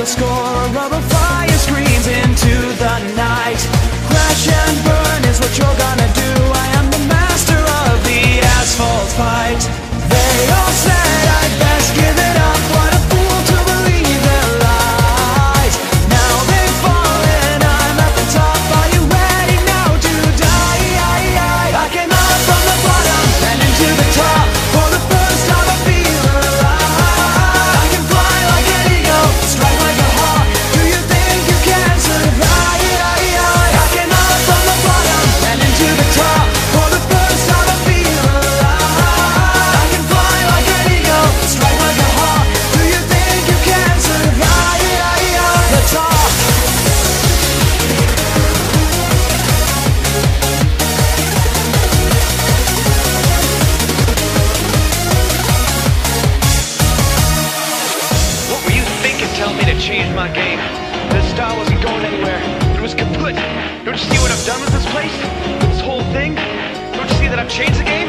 the score of a I'm done with this place, this whole thing. Don't you see that I've changed again?